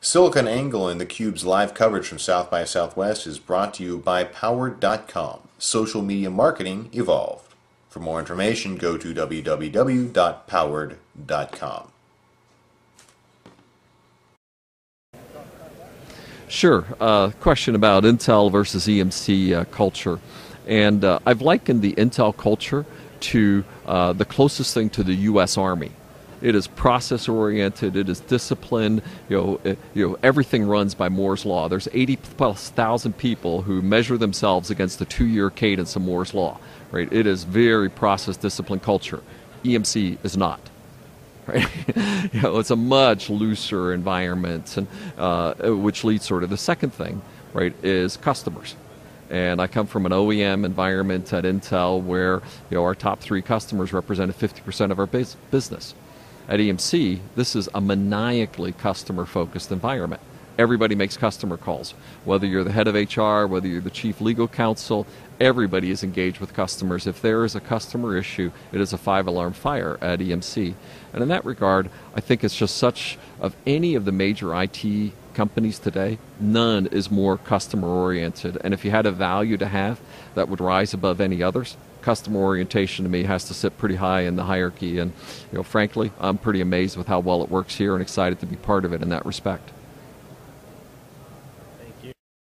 SiliconANGLE and theCUBE's live coverage from South by Southwest is brought to you by Powered.com, social media marketing evolved. For more information, go to www.powered.com. Sure. Uh, question about Intel versus EMC uh, culture. And uh, I've likened the Intel culture to uh, the closest thing to the U.S. Army. It is process oriented. It is disciplined. You know, it, you know, everything runs by Moore's law. There's 80 plus thousand people who measure themselves against the two-year cadence of Moore's law. Right? It is very process disciplined culture. EMC is not. Right? you know, it's a much looser environment, and uh, which leads sort of the second thing, right, is customers. And I come from an OEM environment at Intel where you know our top three customers represented 50% of our business. At EMC, this is a maniacally customer focused environment. Everybody makes customer calls. Whether you're the head of HR, whether you're the chief legal counsel, everybody is engaged with customers. If there is a customer issue, it is a five alarm fire at EMC. And in that regard, I think it's just such, of any of the major IT companies today, none is more customer oriented. And if you had a value to have that would rise above any others, customer orientation to me has to sit pretty high in the hierarchy. And, you know, frankly, I'm pretty amazed with how well it works here and excited to be part of it in that respect.